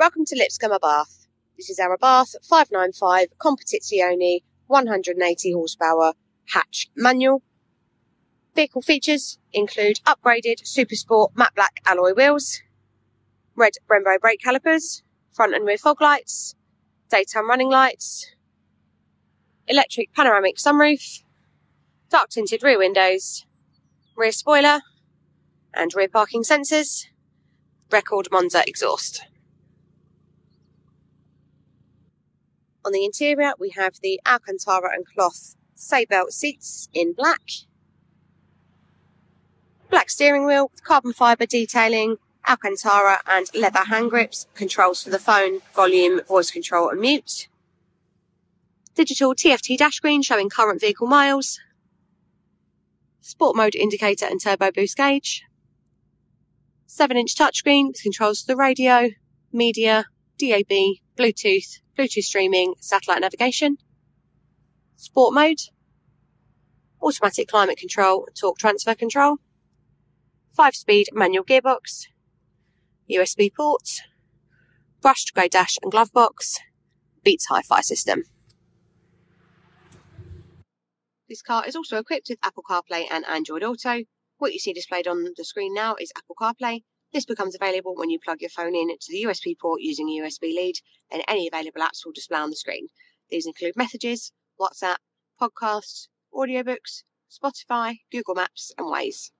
Welcome to Lipscomb Abarth. This is our Abarth 595 Competizione 180 horsepower hatch manual. Vehicle features include upgraded Supersport matte black alloy wheels, red Brembo brake calipers, front and rear fog lights, daytime running lights, electric panoramic sunroof, dark tinted rear windows, rear spoiler, and rear parking sensors, record Monza exhaust. On the interior, we have the Alcantara and cloth Sabelt seats in black, black steering wheel with carbon fibre detailing, Alcantara and leather hand grips, controls for the phone, volume, voice control and mute, digital TFT dash screen showing current vehicle miles, sport mode indicator and turbo boost gauge, 7 inch touchscreen with controls for the radio, media, DAB, Bluetooth, Bluetooth streaming, satellite navigation, sport mode, automatic climate control, torque transfer control, 5 speed manual gearbox, USB ports, brushed grey dash and glove box, Beats Hi-Fi system. This car is also equipped with Apple CarPlay and Android Auto. What you see displayed on the screen now is Apple CarPlay. This becomes available when you plug your phone in to the USB port using a USB lead, and any available apps will display on the screen. These include Messages, WhatsApp, podcasts, audiobooks, Spotify, Google Maps, and Waze.